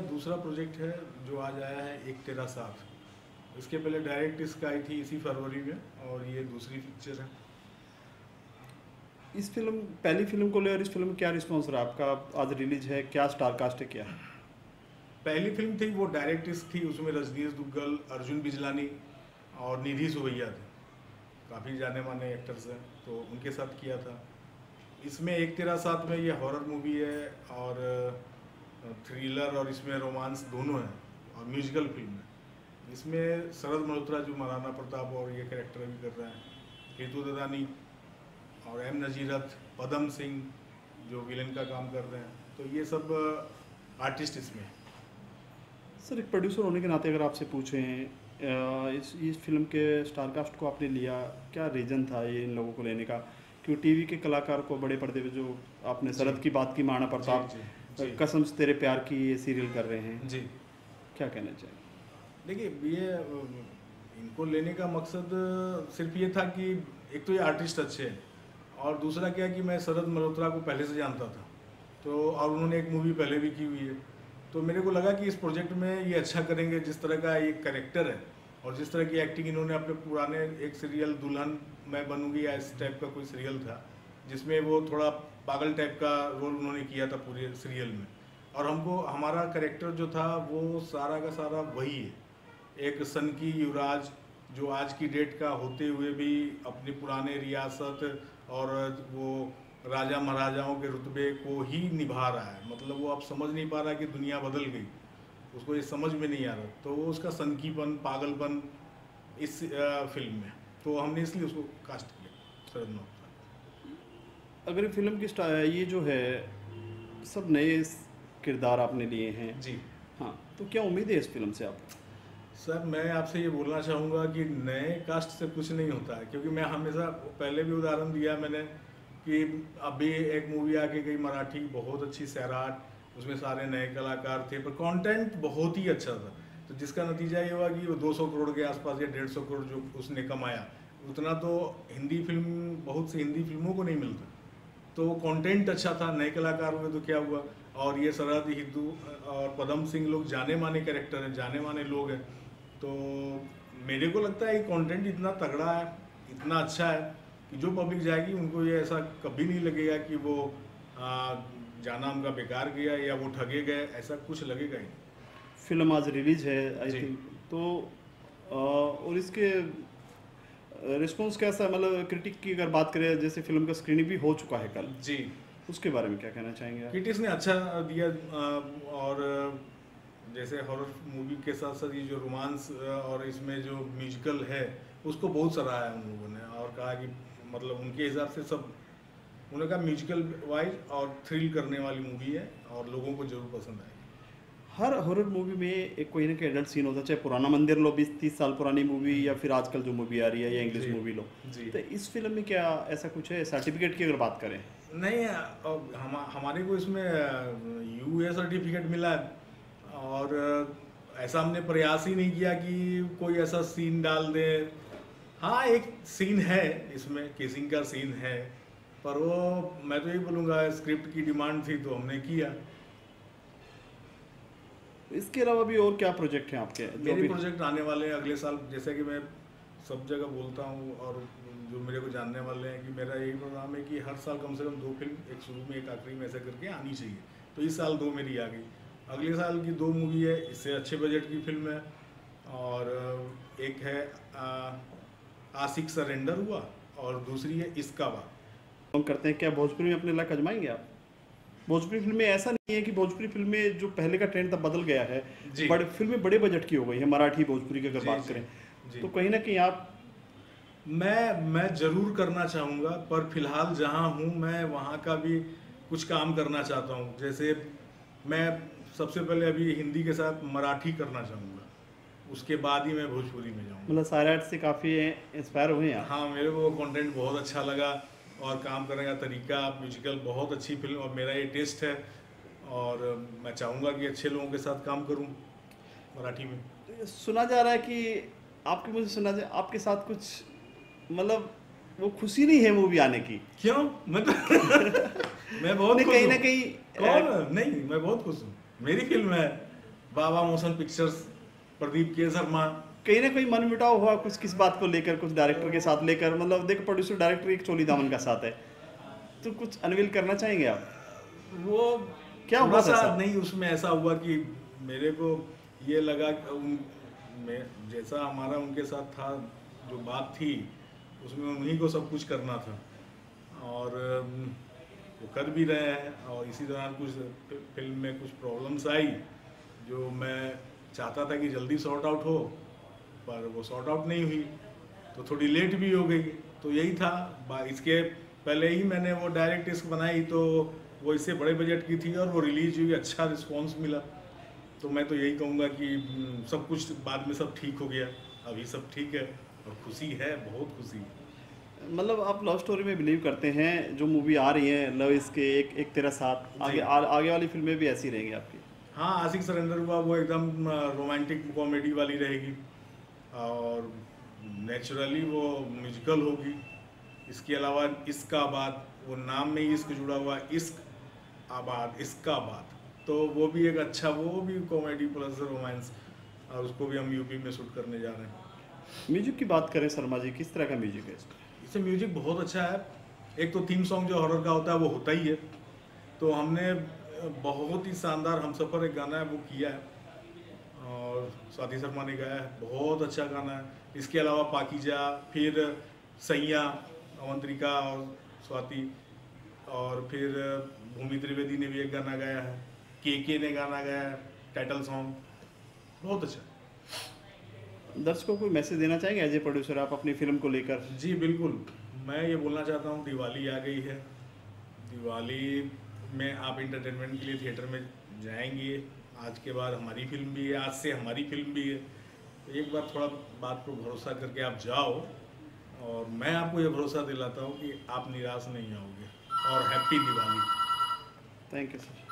मेरा दूसरा प्रोजेक्ट है जो आज आया है एक तेरा साथ। इसके पहले डायरेक्ट इसका आई थी इसी फरवरी में और ये दूसरी पिक्चर है। इस फ़िल्म पहली फ़िल्म को ले और इस फ़िल्म में क्या रिस्पॉन्स रहा? आपका आज रिलीज़ है क्या स्टार कास्ट है क्या? पहली फ़िल्म थी वो डायरेक्ट इस थी उसमें रजनीश दुग्गल अर्जुन बिजलानी और निधि सुवैया थे। काफ़ी जाने माने एक्टर्स हैं तो उनके साथ किया था। इसमें एक तेरा साथ में ये हॉरर मूवी है और थ्रिलर और इसमें रोमांस दोनों हैं और म्यूजिकल फ़िल्म है। इसमें शरद मल्होत्रा जो महाराणा प्रताप और ये कैरेक्टर भी कर रहे हैं केतु ददानी और एम नजीरत पदम सिंह जो विलन का काम कर रहे हैं। तो ये सब आर्टिस्ट इसमें सर एक प्रोड्यूसर होने के नाते अगर आपसे पूछें इस इस फ़िल्म के स्टारकास्ट को आपने लिया क्या रीज़न था ये इन लोगों को लेने का? क्यों टीवी के कलाकार को बड़े पर्दे पे जो आपने शरद की बात की माना प्रताप कसम से तेरे प्यार की ये सीरियल कर रहे हैं। जी। क्या कहना चाहिए देखिए ये इनको लेने का मकसद सिर्फ़ ये था कि एक तो ये आर्टिस्ट अच्छे हैं और दूसरा क्या कि मैं शरद मल्होत्रा को पहले से जानता था। तो और उन्होंने एक मूवी पहले भी की हुई है। तो मेरे को लगा कि इस प्रोजेक्ट में ये अच्छा करेंगे जिस तरह का एक करेक्टर है और जिस तरह की एक्टिंग इन्होंने अपने पुराने एक सीरियल दुल्हन मैं बनूँगी या इस टाइप का कोई सीरियल था जिसमें वो थोड़ा पागल टाइप का रोल उन्होंने किया था पूरे सीरियल में। और हमको, हमारा करेक्टर जो था, वो सारा का सारा वही है। एक सन की युवराज, जो आज की डेट का होते हुए भी अपनी पुराने रियासत और वो राजा महाराजाओं के रुतबे को ही निभा रहा है। मतलब वो आप समझ नहीं पा रहा कि दुनिया बदल गई। उसको ये समझ में नहीं आ रहा। तो वो उसका सनकीपन, पागलपन इस फ़िल्म में। तो हमने इसलिए उसको कास्ट किया, शरद अगर फ़िल्म की ये जो है सब नए किरदार आपने लिए हैं। जी। हाँ तो क्या उम्मीद है इस फ़िल्म से आप? सर मैं आपसे ये बोलना चाहूँगा कि नए कास्ट से कुछ नहीं होता है क्योंकि मैं हमेशा पहले भी उदाहरण दिया मैंने कि अभी एक मूवी आके गई मराठी बहुत अच्छी सैराट उसमें सारे नए कलाकार थे पर कंटेंट बहुत ही अच्छा था। तो जिसका नतीजा ये हुआ कि वो 200 करोड़ के आसपास या 150 करोड़ जो उसने कमाया उतना तो हिंदी फ़िल्म बहुत सी हिंदी फ़िल्मों को नहीं मिलता। तो कंटेंट अच्छा था नए कलाकार हुए तो क्या हुआ? और ये सरहद हिंदू और पदम सिंह लोग जाने माने कैरेक्टर हैं जाने माने लोग हैं। तो मेरे को लगता है ये कंटेंट इतना तगड़ा है इतना अच्छा है कि जो पब्लिक जाएगी उनको ये ऐसा कभी नहीं लगेगा कि वो आ, जाना उनका बेकार गया या वो ठगे गए ऐसा कुछ लगेगा ही फ़िल्म आज रिलीज़ है आई थिंक तो आ, और इसके रिस्पॉन्स कैसा है? मतलब क्रिटिक की अगर बात करें जैसे फ़िल्म का स्क्रीनिंग भी हो चुका है कल। जी। उसके बारे में क्या कहना चाहेंगे क्रिटिक्स ने अच्छा दिया और जैसे हॉरर मूवी के साथ साथ ये जो रोमांस और इसमें जो म्यूजिकल है उसको बहुत सराहा है उन लोगों ने। और कहा कि मतलब उनके हिसाब से सब उन्होंने कहा म्यूजिकल वाइज और थ्रिल करने वाली मूवी है और लोगों को ज़रूर पसंद आएगी। हर हॉरर मूवी में एक कोई ना कोई एडल्ट सीन होता है चाहे पुराना मंदिर लो बीस तीस साल पुरानी मूवी या फिर आजकल जो मूवी आ रही है या इंग्लिश मूवी लो। तो इस फ़िल्म में क्या ऐसा कुछ है? सर्टिफिकेट की अगर बात करें। नहीं हम हमारे को इसमें यू ए सर्टिफिकेट मिला है। और ऐसा हमने प्रयास ही नहीं किया कि कोई ऐसा सीन डाल दे। हाँ एक सीन है इसमें किसिंग का सीन है। पर वो मैं तो यही बोलूँगा स्क्रिप्ट की डिमांड थी तो हमने किया। इसके अलावा भी और क्या प्रोजेक्ट हैं आपके? मेरे प्रोजेक्ट आने वाले हैं अगले साल जैसे कि मैं सब जगह बोलता हूँ और जो मेरे को जानने वाले हैं कि मेरा यही प्रोग्राम है कि हर साल कम से कम दो फ़िल्म एक शुरू में एक आखिरी में ऐसा करके आनी चाहिए। तो इस साल दो मेरी आ गई। अगले साल की दो मूवी है इससे अच्छे बजट की फ़िल्म है और एक है आशिक सरेंडर हुआ और दूसरी है इसका बात हम करते हैं क्या भोजपुरी में अपने लाख अजमाएँगे आप? भोजपुरी फ़िल्में ऐसा नहीं है कि भोजपुरी फ़िल्में जो पहले का ट्रेंड था बदल गया है बड़े फ़िल्में बड़े बजट की हो गई है मराठी भोजपुरी की अगर बात करें। तो कहीं ना कहीं आप मैं मैं ज़रूर करना चाहूँगा पर फ़िलहाल जहाँ हूँ मैं वहाँ का भी कुछ काम करना चाहता हूँ। जैसे मैं सबसे पहले अभी हिंदी के साथ मराठी करना चाहूँगा। उसके बाद ही मैं भोजपुरी में जाऊँ मतलब सारे से काफ़ी इंस्पायर हुए हैं हाँ मेरे को कंटेंट बहुत अच्छा लगा। और काम करने का तरीका म्यूजिकल बहुत अच्छी फ़िल्म और मेरा ये टेस्ट है। और मैं चाहूँगा कि अच्छे लोगों के साथ काम करूँ मराठी में। सुना जा रहा है कि आपके मुझे सुना जाए आपके साथ कुछ मतलब वो खुशी नहीं है मूवी आने की? क्यों? मैं तो मैं बहुत कहीं ना कहीं कौन? नहीं मैं बहुत खुश हूँ। मेरी फ़िल्म है बाबा मोशन पिक्चर्स प्रदीप के शर्मा कहीं ना कहीं मन मिटाव हुआ कुछ किस बात को लेकर कुछ डायरेक्टर के साथ लेकर। मतलब देखो प्रोड्यूसर डायरेक्टर एक चोली दामन का साथ है। तो कुछ अनवील करना चाहेंगे आप? वो क्या हुआ था नहीं उसमें ऐसा हुआ कि मेरे को ये लगा कि उन मैं जैसा हमारा उनके साथ था जो बात थी उसमें उन्हीं को सब कुछ करना था। और वो कर भी रहे हैं और इसी दौरान कुछ फ़िल्म में कुछ प्रॉब्लम्स आई जो मैं चाहता था कि जल्दी सॉर्ट आउट हो। पर वो सॉर्ट आउट नहीं हुई। तो थोड़ी लेट भी हो गई। तो यही था। इसके पहले ही मैंने वो डायरेक्ट डिस्क बनाई तो वो इससे बड़े बजट की थी और वो रिलीज़ हुई अच्छा रिस्पॉन्स मिला। तो मैं तो यही कहूँगा कि हम्म, सब कुछ बाद में सब ठीक हो गया। अभी सब ठीक है और खुशी है बहुत खुशी है। मतलब आप लव स्टोरी में बिलीव करते हैं जो मूवी आ रही है लव इसके एक एक तेरा साथ। आगे आ, आगे वाली फ़िल्में भी ऐसी रहेंगी आपकी? हाँ आशिक सरेंडर हुआ वो एकदम रोमांटिक कॉमेडी वाली रहेगी। और नेचुरली वो म्यूजिकल होगी। इसके अलावा इश्क आबाद वो नाम में ही इश्क जुड़ा हुआ इश्क आबाद इसका आबाद तो वो भी एक अच्छा वो भी कॉमेडी प्लस रोमांस और उसको भी हम यूपी में शूट करने जा रहे हैं। म्यूज़िक की बात करें शर्मा जी किस तरह का म्यूज़िक है इसमें? इससे म्यूज़िक बहुत अच्छा है। एक तो थीम सॉन्ग जो हॉरर का होता है वो होता ही है। तो हमने बहुत ही शानदार हम सफ़र एक गाना है वो किया है। और स्वाति शर्मा ने गाया है। बहुत अच्छा गाना है। इसके अलावा पाकिजा फिर सैया अवंतरिका और स्वाति और फिर भूमि त्रिवेदी ने भी एक गाना गाया है। के के ने गाना गाया है टाइटल सॉन्ग बहुत अच्छा। दर्शकों को मैसेज देना चाहेंगे? एज ए प्रोड्यूसर आप अपनी फ़िल्म को लेकर। जी बिल्कुल। मैं ये बोलना चाहता हूँ दिवाली आ गई है। दिवाली में आप इंटरटेनमेंट के लिए थिएटर में जाएँगे। आज के बाद हमारी फ़िल्म भी है, आज से हमारी फ़िल्म भी है। तो एक बार थोड़ा बात पर भरोसा करके आप जाओ और मैं आपको ये भरोसा दिलाता हूँ कि आप निराश नहीं आओगे और happy Diwali. Thank you sir